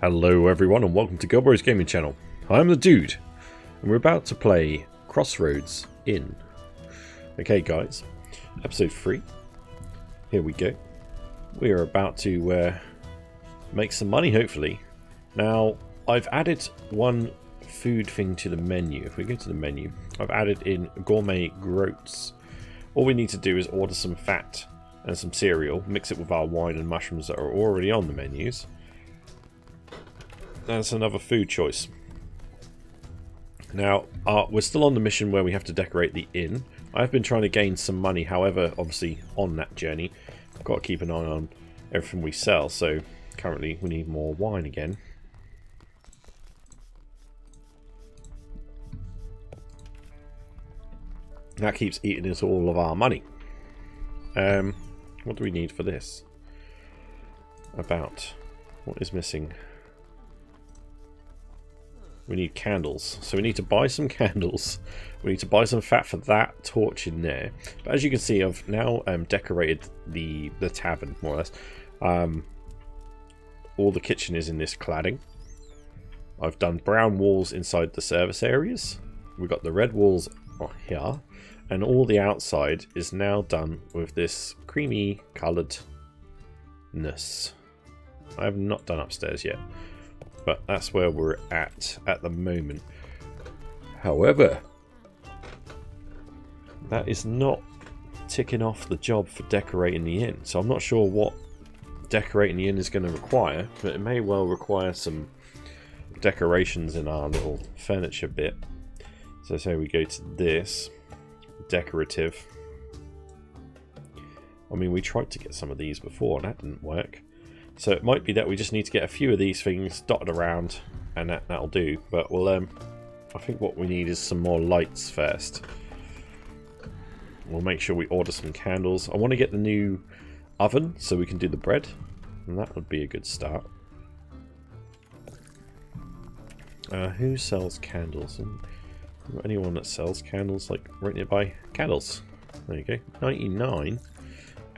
Hello everyone and welcome to GilBroz Gaming Channel. I'm the Dude and we're about to play Crossroads Inn. Okay guys, episode 3. Here we go. We are about to uh, make some money hopefully. Now I've added one food thing to the menu. If we go to the menu, I've added in gourmet groats. All we need to do is order some fat and some cereal, mix it with our wine and mushrooms that are already on the menus that's another food choice. Now, uh, we're still on the mission where we have to decorate the inn. I've been trying to gain some money, however, obviously on that journey, I've got to keep an eye on everything we sell, so currently we need more wine again. That keeps eating into all of our money. Um, what do we need for this? About. What is missing? We need candles. So we need to buy some candles. We need to buy some fat for that torch in there. But as you can see, I've now um, decorated the, the tavern, more or less. Um, all the kitchen is in this cladding. I've done brown walls inside the service areas. We've got the red walls here. And all the outside is now done with this creamy colouredness. I have not done upstairs yet but that's where we're at at the moment. However, that is not ticking off the job for decorating the inn. So I'm not sure what decorating the inn is going to require, but it may well require some decorations in our little furniture bit. So say we go to this, decorative. I mean, we tried to get some of these before and that didn't work. So it might be that we just need to get a few of these things dotted around and that, that'll do. But we'll, um, I think what we need is some more lights first. We'll make sure we order some candles. I want to get the new oven so we can do the bread. And that would be a good start. Uh, who sells candles? Anyone that sells candles, like right nearby? Candles. There you go. 99.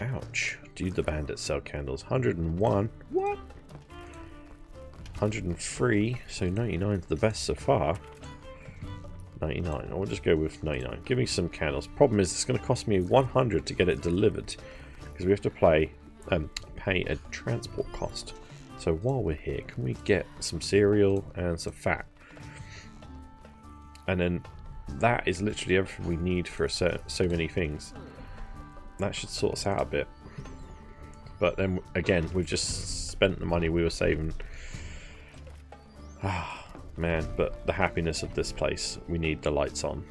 Ouch. Do the bandits sell candles? 101. What? 103. So 99 is the best so far. 99. I'll just go with 99. Give me some candles. Problem is, it's going to cost me 100 to get it delivered. Because we have to play, um, pay a transport cost. So while we're here, can we get some cereal and some fat? And then that is literally everything we need for so, so many things. That should sort us out a bit. But then again, we've just spent the money we were saving. Ah, man, but the happiness of this place, we need the lights on.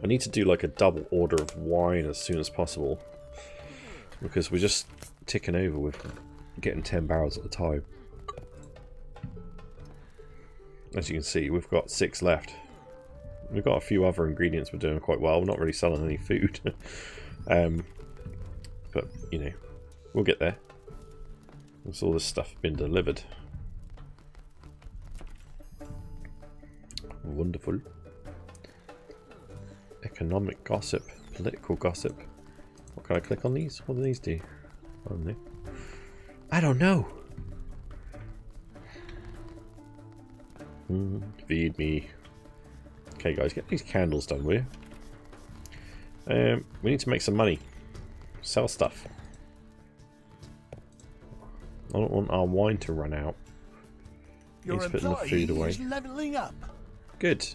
I need to do like a double order of wine as soon as possible. Because we're just ticking over with getting 10 barrels at a time. As you can see, we've got six left. We've got a few other ingredients we're doing quite well. We're not really selling any food. um, but, you know, we'll get there. Once all this stuff been delivered. Wonderful. Economic gossip. Political gossip. What can I click on these? What do these do? I don't know. I don't know. Mm, feed me. Okay, guys, get these candles done, will you? Um, we need to make some money. Sell stuff. I don't want our wine to run out. Your He's putting the food away. leveling up. Good.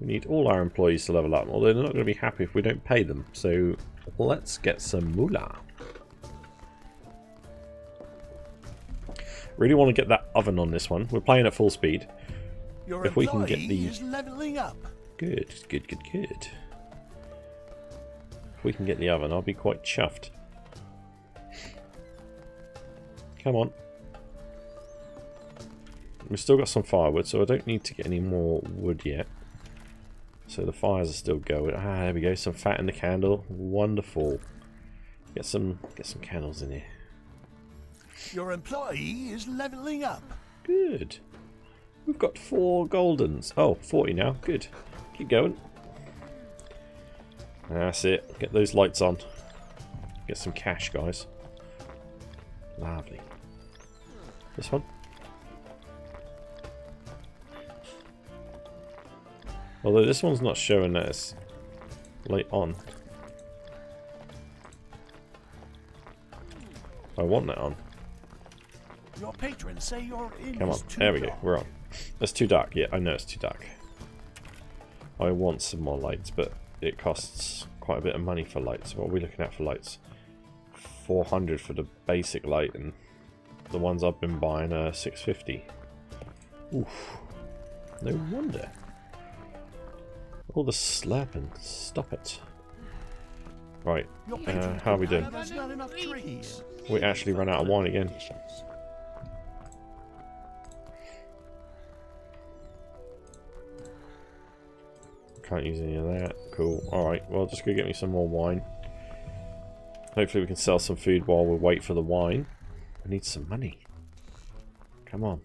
We need all our employees to level up, although they're not going to be happy if we don't pay them. So let's get some moolah. Really want to get that oven on this one. We're playing at full speed. Your if we can get the leveling up. Good, good, good, good. If we can get the oven, I'll be quite chuffed. Come on. We've still got some firewood, so I don't need to get any more wood yet. So the fires are still going. Ah, there we go. Some fat in the candle. Wonderful. Get some get some candles in here. Your employee is leveling up. Good. We've got four goldens. Oh, 40 now. Good. Keep going. That's it. Get those lights on. Get some cash, guys. Lovely. This one? Although this one's not showing that it's late on. I want that on. Your patrons say Come on. There we go. We're on. It's too dark. Yeah, I know it's too dark. I want some more lights, but it costs quite a bit of money for lights. What are we looking at for lights? 400 for the basic light, and the ones I've been buying are 650. Oof. No wonder. All the slapping. Stop it. Right. Uh, how are we doing? complain There's not enough trees. We actually ran out of wine again. Can't use any of that. Cool. Alright, well, just go get me some more wine. Hopefully we can sell some food while we wait for the wine. I need some money. Come on.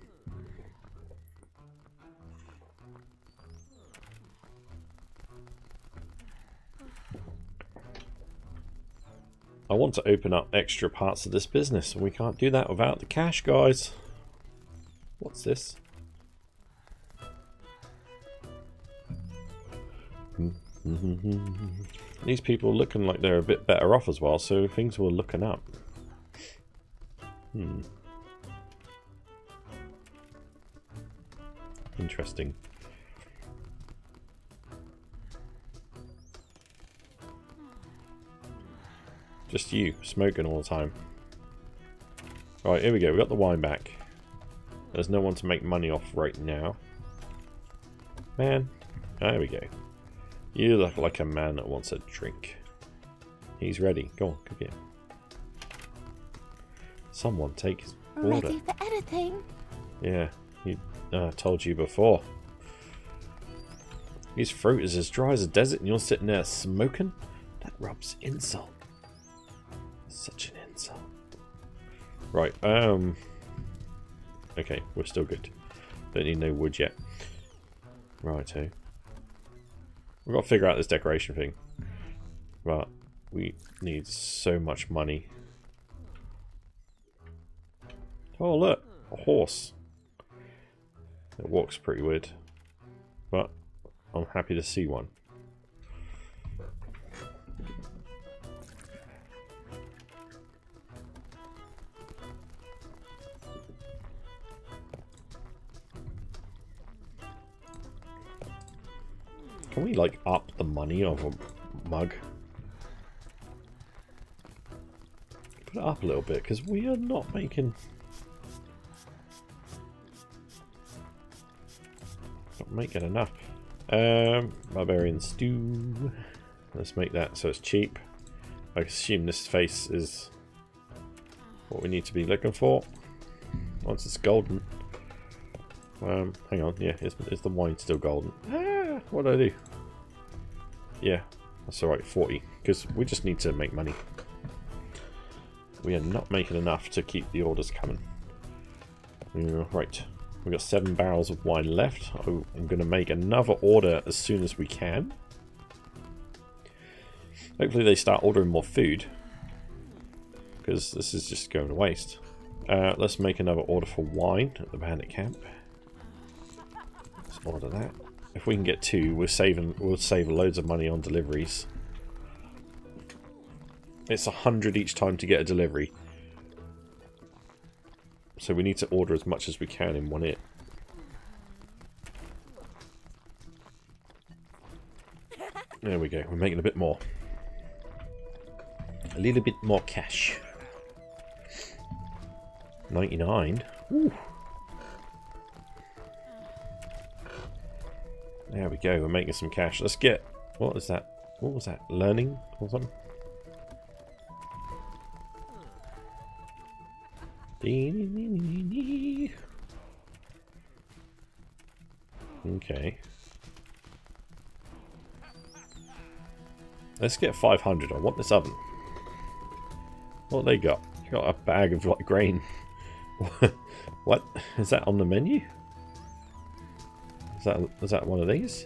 I want to open up extra parts of this business, and we can't do that without the cash, guys. What's this? These people looking like they're a bit better off as well, so things were looking up. Hmm. Interesting. Just you, smoking all the time. Right, here we go. We got the wine back. There's no one to make money off right now. Man, there we go. You look like a man that wants a drink. He's ready. Go on, get him. Someone take his order. Ready for anything? Yeah, he uh, told you before. His throat is as dry as a desert and you're sitting there smoking? That rubs insult. Such an insult. Right, um... Okay, we're still good. Don't need no wood yet. Righto. We've got to figure out this decoration thing. But we need so much money. Oh look, a horse. It walks pretty weird. But I'm happy to see one. Can we like up the money of a mug? Put it up a little bit because we are not making not making enough. Um, barbarian stew. Let's make that so it's cheap. I assume this face is what we need to be looking for. Once it's golden. Um, hang on, yeah, is, is the wine still golden? What do I do? Yeah, that's alright, 40. Because we just need to make money. We are not making enough to keep the orders coming. Yeah, right. We've got seven barrels of wine left. Oh, I'm going to make another order as soon as we can. Hopefully they start ordering more food. Because this is just going to waste. Uh, let's make another order for wine at the bandit camp. Let's order that. If we can get two, we're saving. We'll save loads of money on deliveries. It's a hundred each time to get a delivery. So we need to order as much as we can in one hit. There we go. We're making a bit more. A little bit more cash. 99. Ooh. There we go. We're making some cash. Let's get... What is that? What was that? Learning or something? Okay. Let's get 500. I want this oven. What they got? You got a bag of like grain. what is that on the menu? Is that is that one of these?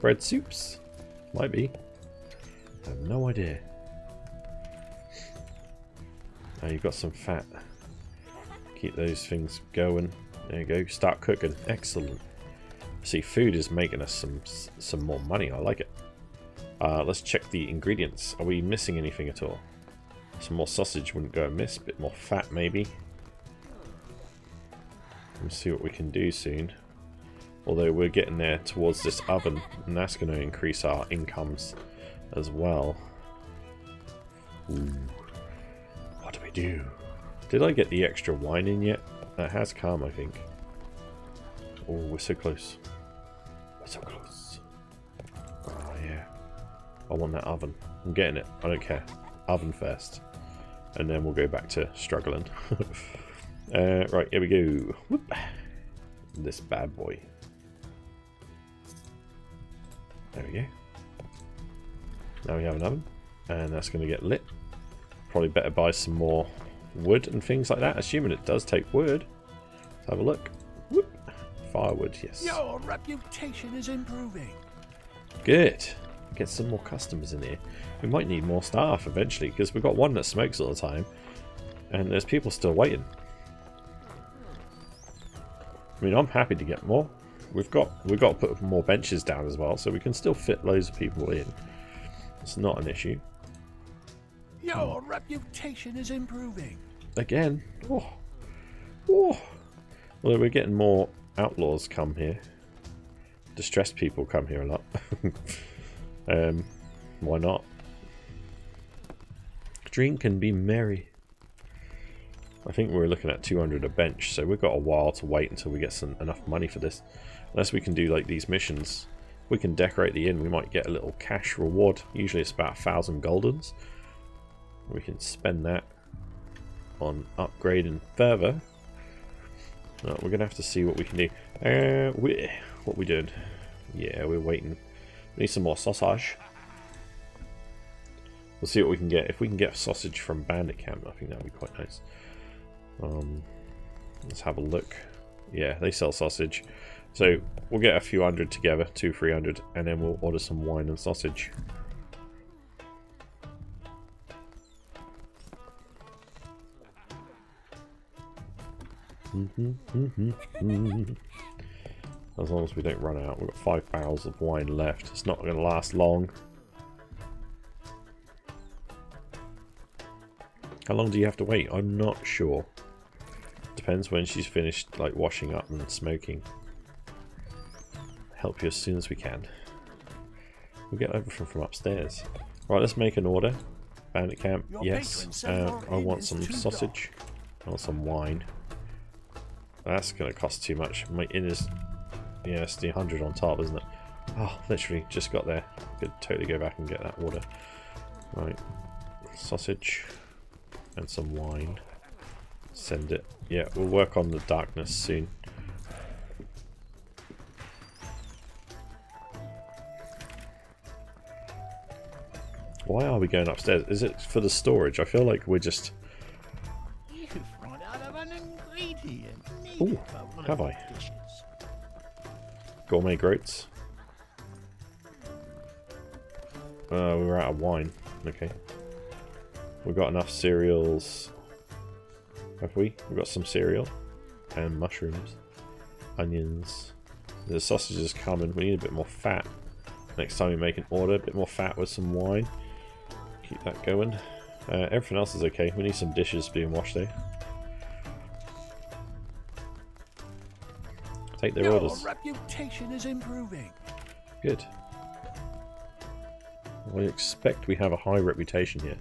Bread soups? Might be. I have no idea. Now you've got some fat. Keep those things going. There you go. Start cooking. Excellent. See, food is making us some some more money. I like it. Uh, let's check the ingredients. Are we missing anything at all? Some more sausage wouldn't go amiss. A bit more fat, maybe. Let's see what we can do soon. Although we're getting there towards this oven, and that's going to increase our incomes as well. Ooh. What do we do? Did I get the extra wine in yet? That has come, I think. Oh, we're so close. We're so close. Oh, yeah. I want that oven. I'm getting it. I don't care. Oven first. And then we'll go back to struggling. uh, right, here we go. Whoop. This bad boy. There we go. Now we have an oven. And that's going to get lit. Probably better buy some more wood and things like that, assuming it does take wood. Let's have a look. Whoop. Firewood, yes. Your reputation is improving. Good. Get some more customers in here. We might need more staff eventually, because we've got one that smokes all the time. And there's people still waiting. I mean, I'm happy to get more. We've got we've got to put more benches down as well, so we can still fit loads of people in. It's not an issue. Your reputation is improving. Again. Oh. Oh. Well, we're getting more outlaws come here. Distressed people come here a lot. um, why not? Drink and be merry. I think we're looking at 200 a bench, so we've got a while to wait until we get some enough money for this. Unless we can do like these missions. We can decorate the inn, we might get a little cash reward. Usually it's about a thousand goldens. We can spend that on upgrading further. No, we're going to have to see what we can do. Uh, we, what we doing? Yeah, we're waiting. We need some more sausage. We'll see what we can get. If we can get sausage from Bandit Camp, I think that would be quite nice. Um, let's have a look. Yeah, they sell sausage. So we'll get a few hundred together, two, three hundred, and then we'll order some wine and sausage. Mm-hmm, mm-hmm, mm-hmm. As long as we don't run out. We've got five barrels of wine left. It's not going to last long. How long do you have to wait? I'm not sure. Depends when she's finished like washing up and smoking. Help you as soon as we can. We'll get everything from upstairs. Right, let's make an order. Bandit camp, Your yes. Uh, I want some sausage. I want some wine. That's going to cost too much. My inn is... Yeah, it's the 100 on top, isn't it? Oh, literally, just got there. Could totally go back and get that order. Right. Sausage. And some wine. Send it. Yeah, we'll work on the darkness soon. Why are we going upstairs? Is it for the storage? I feel like we're just... Ingredient. Ooh, have I? Gourmet groats. Uh, we were out of wine. Okay. We've got enough cereals. Have we? We've got some cereal. And mushrooms. Onions. The sausage is coming. We need a bit more fat. Next time we make an order, a bit more fat with some wine. Keep that going. Uh, everything else is okay. We need some dishes being washed though. Take their Your orders. reputation is improving. Good. I expect we have a high reputation here.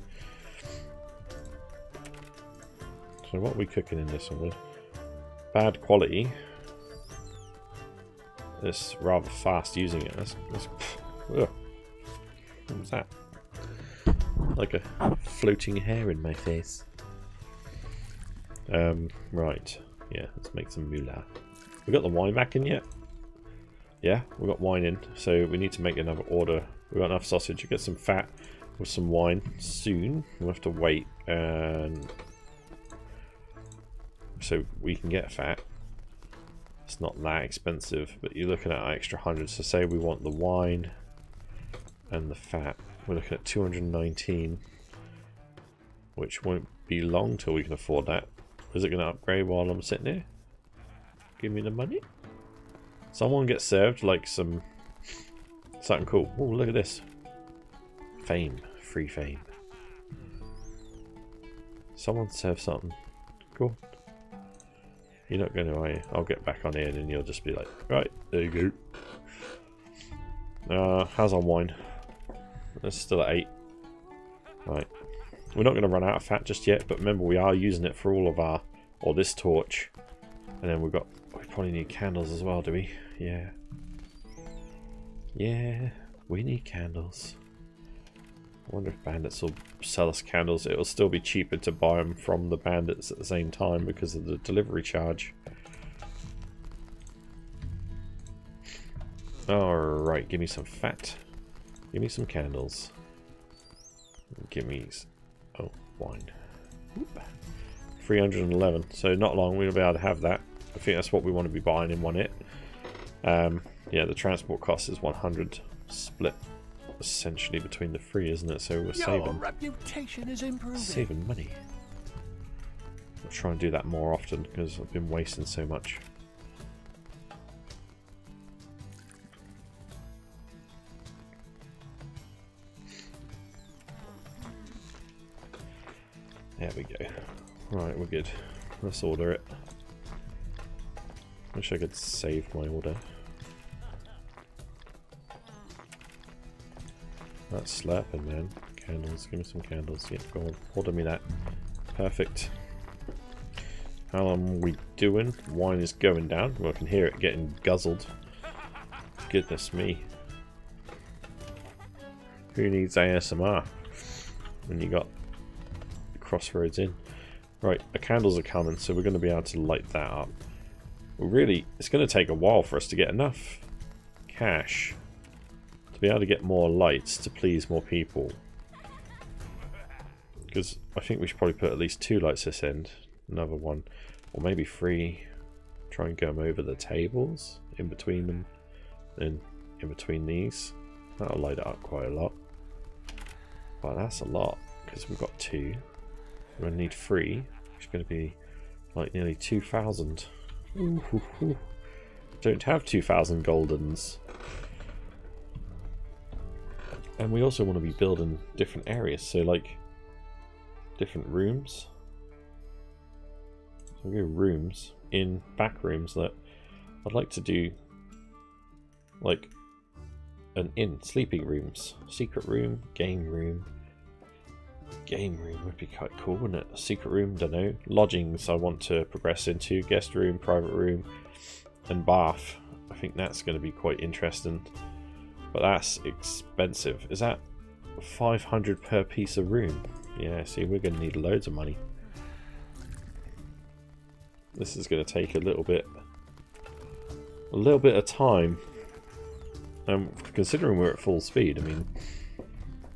So what are we cooking in this one? Bad quality. It's rather fast using it. That's, that's. What was that? Like a floating hair in my face. Um, right. Yeah, let's make some moolah. We got the wine back in yet? Yeah, we got wine in, so we need to make another order. We got enough sausage. We get some fat with some wine soon. We'll have to wait, and so we can get fat. It's not that expensive, but you're looking at extra hundred. So say we want the wine and the fat. We're looking at 219. which won't be long till we can afford that. Is it going to upgrade while I'm sitting here? Give me the money. Someone gets served like some something cool. Oh, look at this. Fame. Free fame. Someone serve something. Cool. You're not going to? I'll get back on here and you'll just be like, right, there you go. Uh, how's our wine? It's still at 8. Right. We're not going to run out of fat just yet, but remember we are using it for all of our, or this torch. And then we've got, we probably need candles as well, do we? Yeah. Yeah, we need candles. I wonder if bandits will sell us candles. It'll still be cheaper to buy them from the bandits at the same time because of the delivery charge. Alright, give me some fat. Give me some candles. Give me... Oh, wine. 311. So not long we'll be able to have that. I think that's what we want to be buying in one hit. Um, yeah, the transport cost is 100 split essentially between the three, isn't it? So we're Your saving reputation is improving. saving money. I'll try and do that more often because I've been wasting so much. There we go. Right, we're good. Let's order it. Wish I could save my order. That's slapping, man. Candles, give me some candles. Yep, go on, order me that. Perfect. How long we doing? Wine is going down. Well, I can hear it getting guzzled. Goodness me. Who needs ASMR when you got Crossroads Inn? Right, the candles are coming, so we're going to be able to light that up. Well, really, it's going to take a while for us to get enough cash to be able to get more lights to please more people. Because I think we should probably put at least two lights this end. Another one. Or maybe three. Try and go them over the tables. In between them. And in between these. That'll light it up quite a lot. But that's a lot. Because we've got two. We're going to need three. Is going to be like nearly 2,000. Don't have 2,000 goldens. And we also want to be building different areas, so like different rooms. So we go rooms in back rooms that I'd like to do like an inn, sleeping rooms, secret room, game room. Game room would be quite cool, wouldn't it? A secret room, don't know. Lodgings I want to progress into, guest room, private room, and bath. I think that's going to be quite interesting. But that's expensive. Is that 500 per piece of room? Yeah, see, we're going to need loads of money. This is going to take a little bit, a little bit of time. And considering we're at full speed, I mean,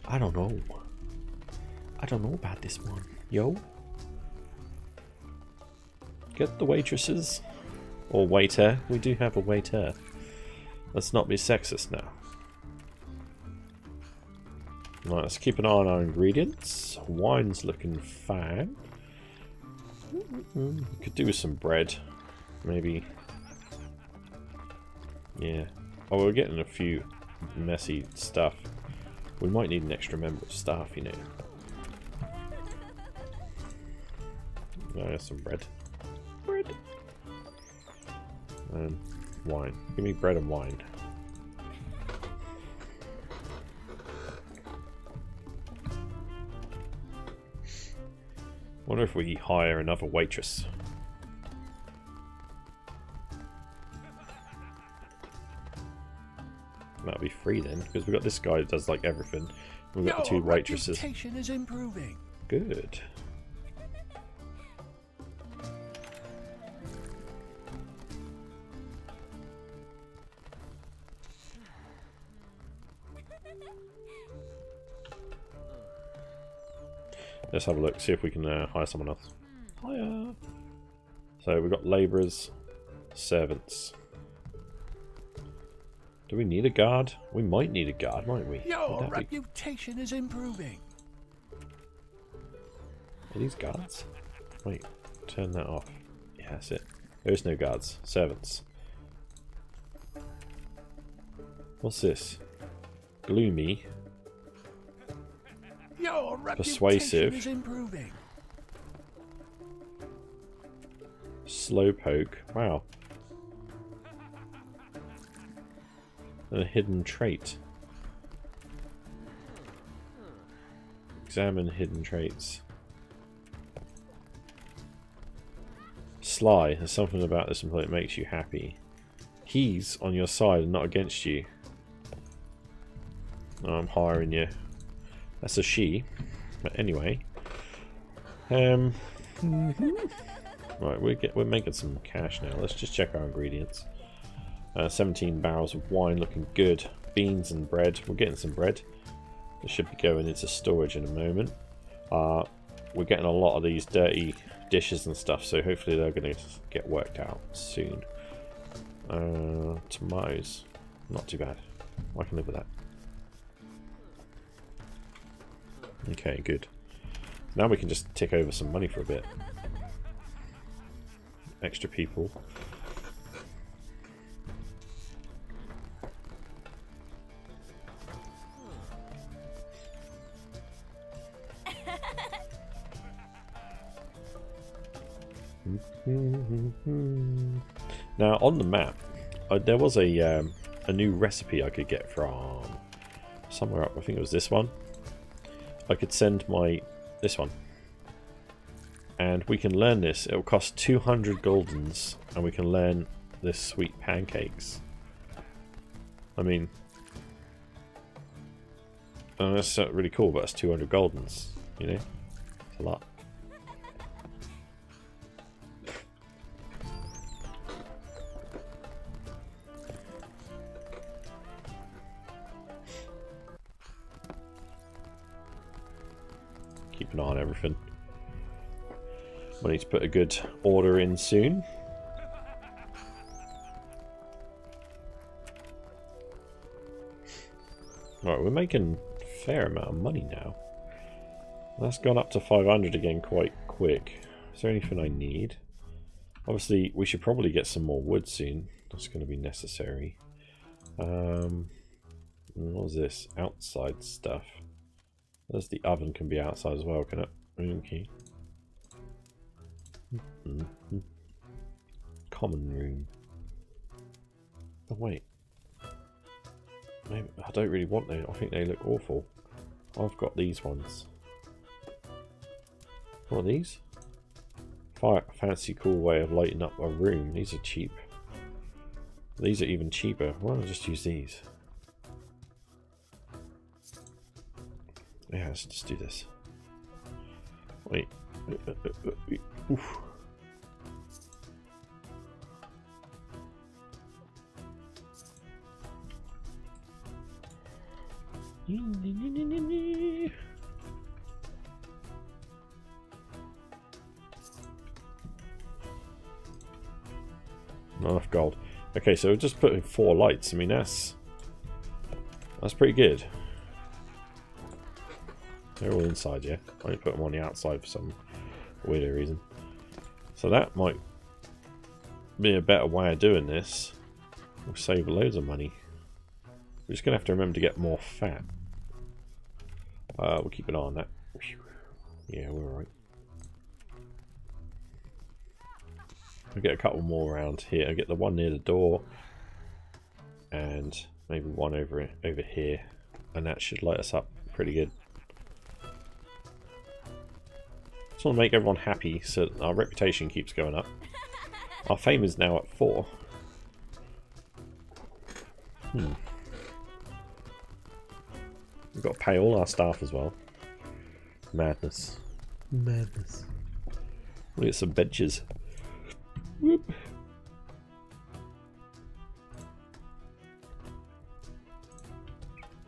I don't know. I don't know about this one. Yo. Get the waitresses. Or waiter. We do have a waiter. Let's not be sexist now. Right, let's keep an eye on our ingredients. Wine's looking fine. Could do with some bread. Maybe. Yeah. Oh, we're getting a few messy stuff. We might need an extra member of staff, you know. Oh, some bread. Bread. And wine. Give me bread and wine. Wonder if we hire another waitress. That'll be free then, because we've got this guy that does like everything. We've got the two Your waitresses. reputation is improving. Good. Let's have a look, see if we can uh, hire someone else. Hire. So we've got labourers, servants. Do we need a guard? We might need a guard, might we? Your that be- reputation is improving. Are these guards? Wait, turn that off. Yeah, that's it. There's no guards. Servants. What's this? Gloomy. Persuasive. reputation is improving. Slowpoke. Wow. And a hidden trait. Examine hidden traits. Sly. There's something about this employee that makes you happy. He's on your side and not against you. I'm hiring you. That's a she. But anyway. Um. Right, we're, get, we're making some cash now. Let's just check our ingredients. Uh, 17 barrels of wine looking good. Beans and bread. We're getting some bread. This should be going into storage in a moment. Uh, we're getting a lot of these dirty dishes and stuff, so hopefully they're going to get worked out soon. Uh, tomatoes. Not too bad. I can live with that. Okay, good. Now we can just tick over some money for a bit. Extra people. Now on the map, uh, there was a um, a new recipe I could get from somewhere up. I think it was this one. I could send my this one, and we can learn this. It will cost 200 goldens, and we can learn this sweet pancakes. I mean, that's uh, really cool, but that's 200 goldens. You know, it's a lot. Keep an eye on everything. We need to put a good order in soon. Right, we're making a fair amount of money now. That's gone up to 500 again quite quick. Is there anything I need? Obviously, we should probably get some more wood soon. That's going to be necessary. Um, what was this? Outside stuff. There's the oven can be outside as well, can it? Okay. Mm -hmm. Common room. Oh wait. Maybe, I don't really want them. I think they look awful. I've got these ones. What are these? Fire, fancy cool way of lighting up a room. These are cheap. These are even cheaper. Why don't I just use these? Yeah, let's just do this. Wait. Oof. Not enough gold. Okay, so we're just putting four lights. I mean, that's that's pretty good. They're all inside, yeah. I only put them on the outside for some weird reason. So that might be a better way of doing this. We'll save loads of money. We're just going to have to remember to get more fat. Uh, we'll keep an eye on that. Yeah, we're alright. I'll get a couple more around here. I'll get the one near the door. And maybe one over over here. And that should light us up pretty good. Just want to make everyone happy so our reputation keeps going up. Our fame is now at 4. Hmm. We've got to pay all our staff as well. Madness. Madness. Look at some benches. Whoop.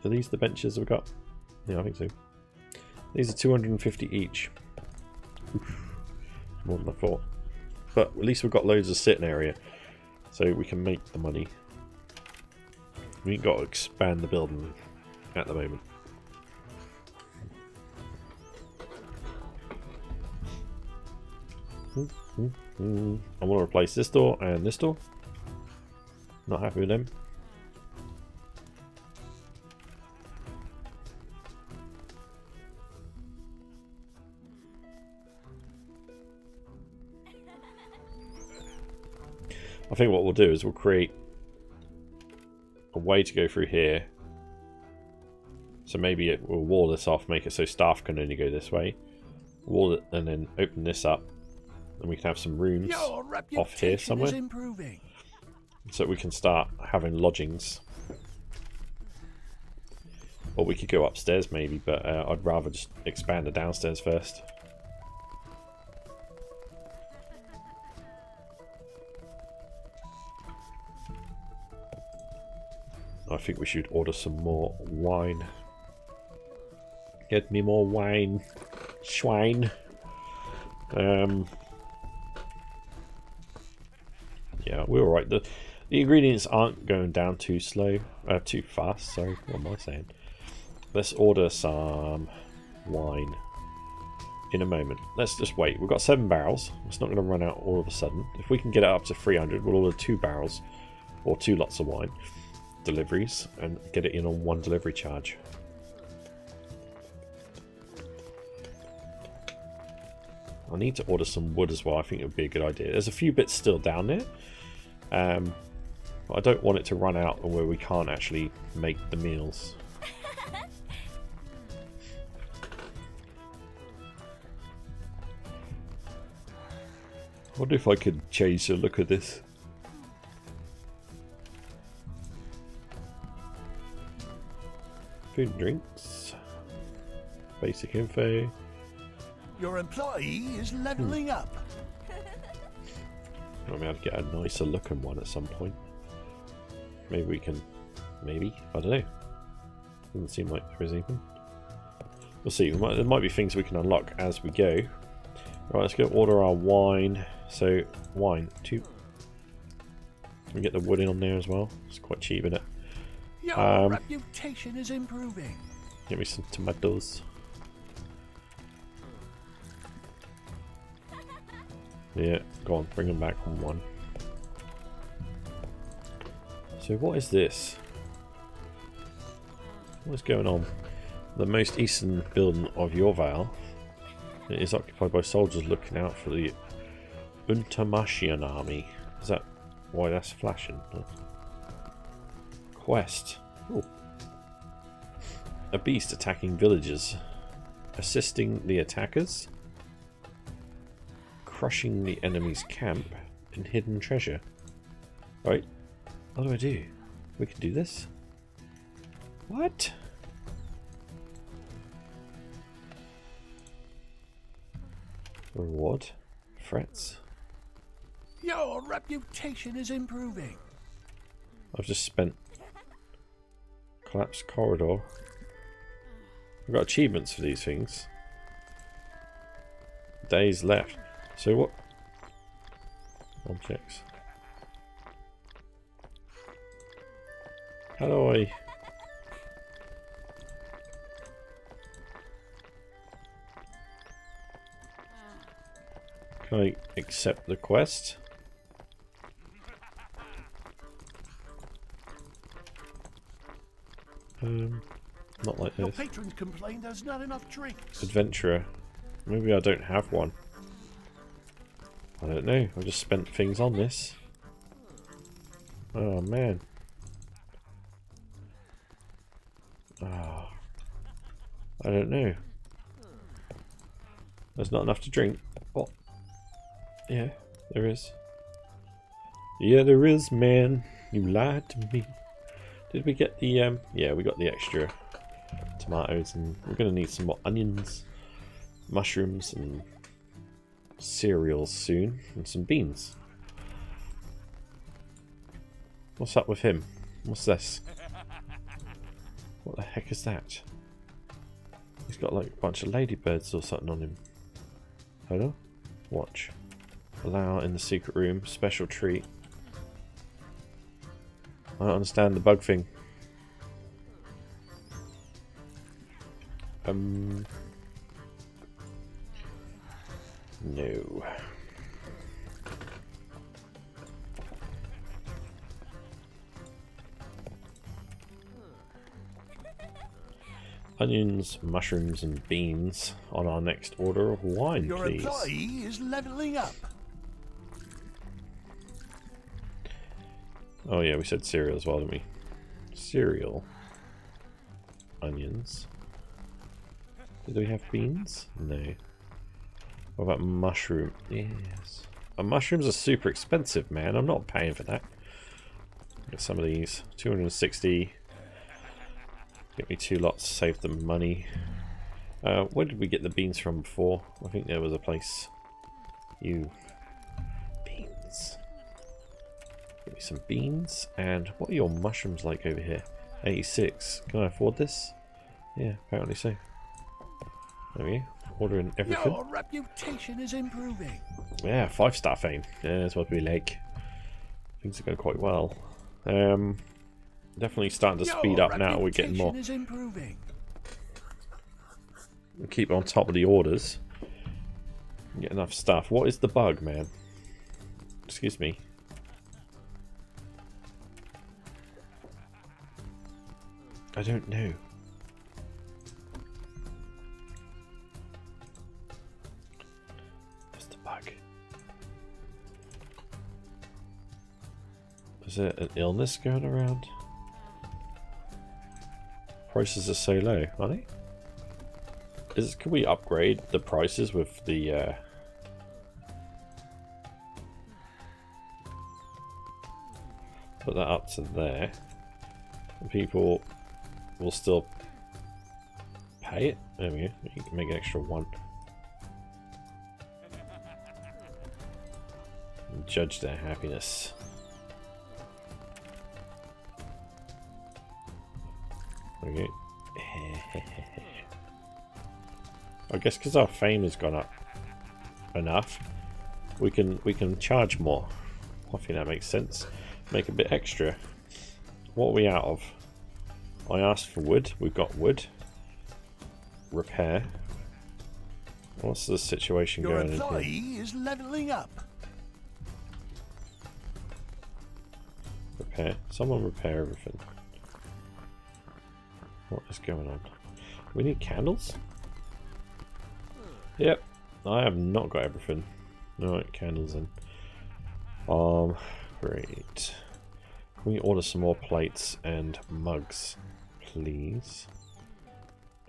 Are these the benches we've got? Yeah, I think so. These are 250 each. More than I thought. But at least we've got loads of sitting area. So we can make the money. We ain't got to expand the building at the moment. I want to replace this door and this door. Not happy with them. I think what we'll do is we'll create a way to go through here. So maybe it will wall this off, make it so staff can only go this way. Wall it and then open this up. And we can have some rooms off here somewhere. improving. So we can start having lodgings. Or we could go upstairs maybe, but uh, I'd rather just expand the downstairs first. I think we should order some more wine. Get me more wine, swine. Um, yeah, we're alright. The the ingredients aren't going down too slow, uh, too fast. Sorry, what am I saying? Let's order some wine in a moment. Let's just wait. We've got seven barrels. It's not going to run out all of a sudden. If we can get it up to 300, we'll order two barrels or two lots of wine deliveries and get it in on one delivery charge. I need to order some wood as well. I think it would be a good idea. There's a few bits still down there. Um, but I don't want it to run out where we can't actually make the meals. I wonder if I could change the look of this. Food and drinks. Basic info. Your employee is leveling up. Hmm. I mean, I'd get a nicer looking one at some point. Maybe we can. Maybe. I don't know. Doesn't seem like there is even. We'll see. We might, there might be things we can unlock as we go. Right, let's go order our wine. So, wine. Two. Can we get the wood in on there as well? It's quite cheap, isn't it? Your Um, reputation is improving. Give me some tomatoes. Yeah, go on, bring them back on one. So what is this? What's going on? The most eastern building of Yorvale it is occupied by soldiers looking out for the Untamashian army. Is that why that's flashing? Quest. Ooh. A beast attacking villagers. Assisting the attackers. Crushing the enemy's camp and hidden treasure. Right. What do I do? We can do this? What? Reward? Threats? Your reputation is improving. I've just spent collapsed corridor. We've got achievements for these things. Days left. So what? Objects. How do I? Can I accept the quest? Um, not like Your this. patrons complain there's not enough drinks. Adventurer. Maybe I don't have one. I don't know. I've just spent things on this. Oh man. Ah. I don't know. There's not enough to drink. What? Yeah, there is. Yeah, there is, man. You lied to me. Did we get the, um, yeah, we got the extra tomatoes and we're going to need some more onions, mushrooms and cereals soon and some beans. What's up with him? What's this? What the heck is that? He's got like a bunch of ladybirds or something on him. Hello? Watch. Allow in the secret room. Special treat. I don't understand the bug thing. Um... No. Onions, mushrooms, and beans on our next order of wine, Your please. Your employee is leveling up. Oh yeah, we said cereal as well, didn't we? Cereal. Onions. Do we have beans? No. What about mushroom? Yes. Uh, mushrooms are super expensive, man. I'm not paying for that. Get some of these. 260. Get me two lots, save the money. Uh, where did we get the beans from before? I think there was a place. You. Me some beans. And what are your mushrooms like over here? 86. Can I afford this? Yeah, apparently so. There we go. Ordering everything. Your reputation is improving. Yeah, five star fame. Yeah, that's what we like. Things are going quite well. Um, definitely starting to speed Your up now. We're getting more. is improving. Keep on top of the orders. Get enough stuff. What is the bug, man? Excuse me. I don't know. What's the bug? Is there an illness going around? Prices are so low, are they? Is can we upgrade the prices with the uh put that up to there people will still pay it there we you can make an extra one judge their happiness okay I guess because our fame has gone up enough, we can we can charge more. I think that makes sense. Make a bit extra. What are we out of? I asked for wood. We've got wood. Repair. What's the situation Your going in here? is leveling up. Repair. Someone repair everything. What is going on? We need candles? Yep. I have not got everything. Alright, candles in. Um, great. Can we order some more plates and mugs, please?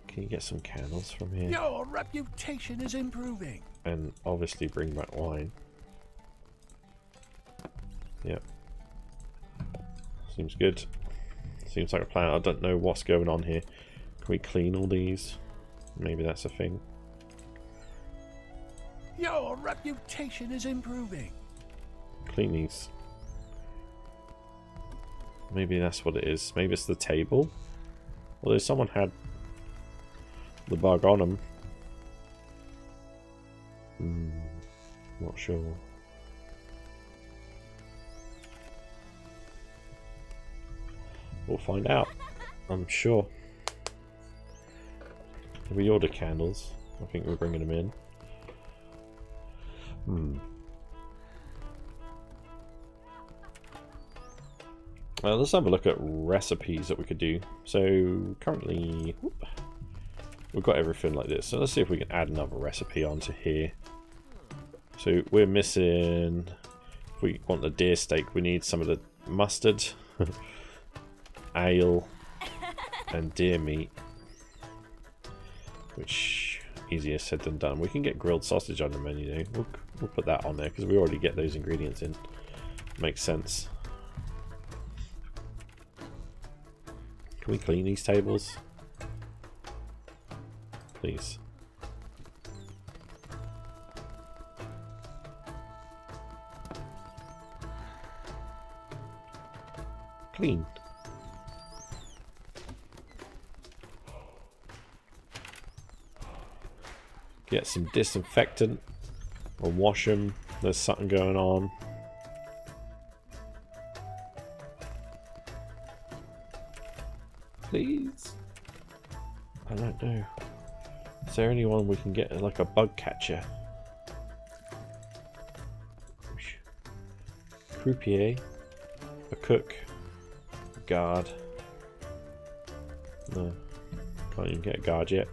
Can you get some candles from here? Your reputation is improving. and obviously bring back wine. Yep. Seems good. Seems like a plan. I don't know what's going on here. Can we clean all these? Maybe that's a thing. Your reputation is improving. Clean these. Maybe that's what it is. Maybe it's the table. Although someone had the bug on them. Hmm. Not sure. We'll find out. I'm sure. We order candles. I think we're bringing them in. Hmm. Uh, let's have a look at recipes that we could do. So currently, whoop, we've got everything like this. So let's see if we can add another recipe onto here. So we're missing, if we want the deer steak, we need some of the mustard, ale, and deer meat. Which, easier said than done. We can get grilled sausage on the menu. We'll, we'll put that on there because we already get those ingredients in. Makes sense. Can we clean these tables? Please. Clean. Get some disinfectant and wash them. There's something going on. Please? I don't know. Is there anyone we can get like a bug catcher? Croupier, a cook, a guard. No. Can't even get a guard yet.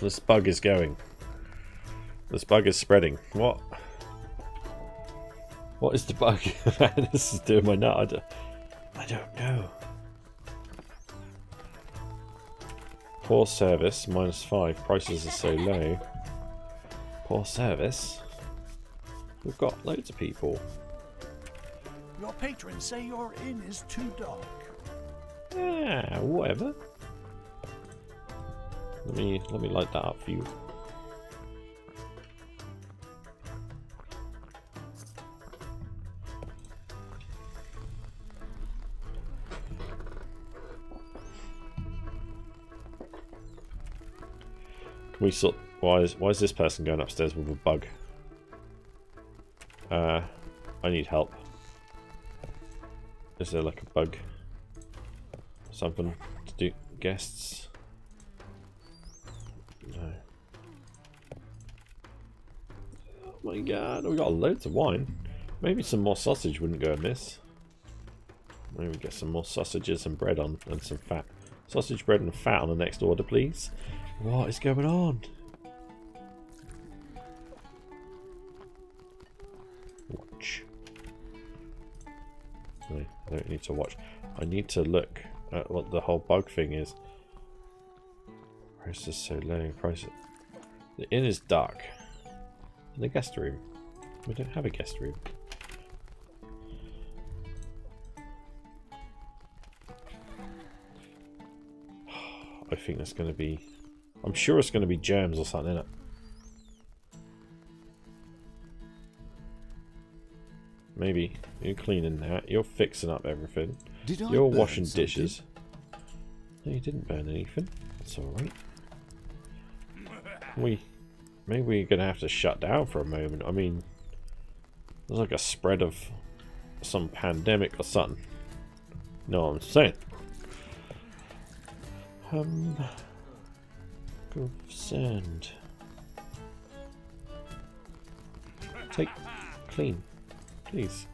This bug is going. This bug is spreading. What? What is the bug? this is doing my nut. I don't, I don't know. Poor service, minus five. Prices are so low. Poor service. We've got loads of people. Your patrons say your inn is too dark. Yeah, whatever. Let me let me light that up for you. Can we sort? Why is why is this person going upstairs with a bug? Uh, I need help. Is there like a bug? Something to do guests? No. Oh my god, we got loads of wine. Maybe some more sausage wouldn't go amiss. Maybe get some more sausages and bread on and some fat. Sausage, bread and fat on the next order, please. What is going on? Watch. No, I don't need to watch. I need to look at what the whole bug thing is. Price is so low. Price. The inn is dark. And the guest room. We don't have a guest room. I think that's going to be... I'm sure it's going to be germs or something in it. Maybe. You're cleaning that. You're fixing up everything. Did You're washing something? dishes. No, you didn't burn anything. That's alright. We... Maybe we're going to have to shut down for a moment. I mean... There's like a spread of some pandemic or something. No, I'm saying. Um... Go sand. Take... Clean. Please.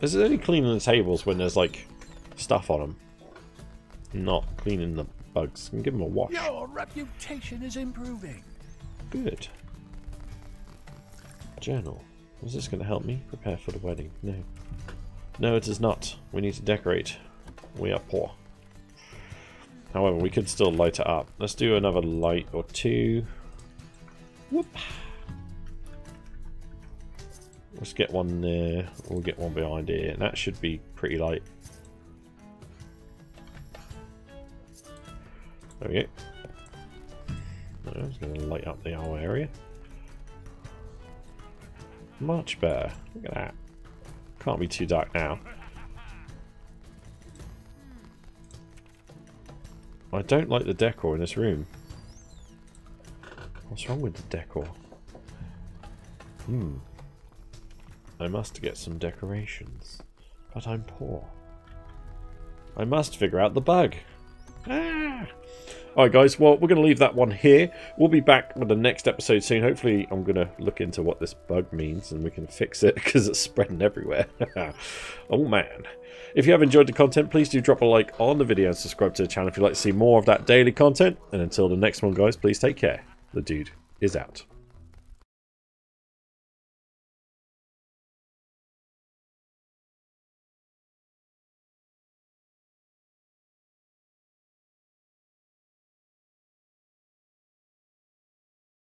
Is it only cleaning the tables when there's like stuff on them? Not cleaning the bugs. Can give them a wash. Your reputation is improving. Good. Journal. Was this going to help me prepare for the wedding? No. No, it is not. We need to decorate. We are poor. However, we could still light it up. Let's do another light or two. Whoop. Let's get one there. We'll get one behind here. And that should be pretty light. There we go. It's going to light up the whole area. Much better. Look at that. Can't be too dark now. I don't like the decor in this room. What's wrong with the decor? Hmm. I must get some decorations. But I'm poor. I must figure out the bug. Ah! Alright guys, well we're going to leave that one here. We'll be back with the next episode soon. Hopefully I'm going to look into what this bug means and we can fix it because it's spreading everywhere. oh man. If you have enjoyed the content, please do drop a like on the video and subscribe to the channel if you'd like to see more of that daily content. And until the next one guys, please take care. The dude is out.